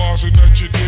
flaws and that you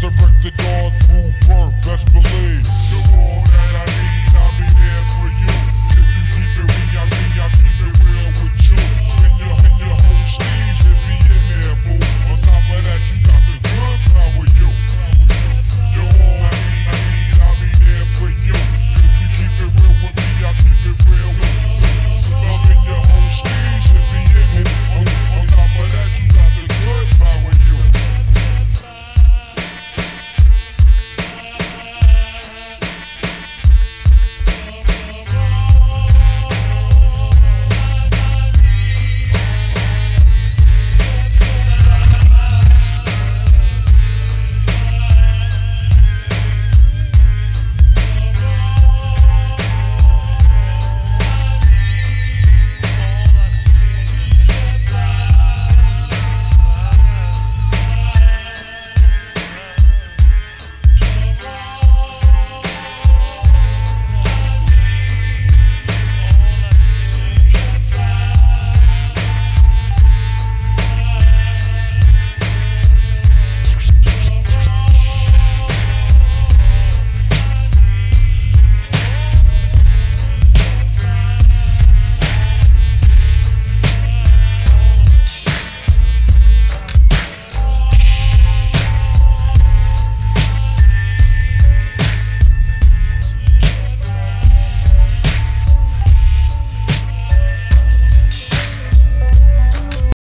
Resurrected the dog through birth, best believe.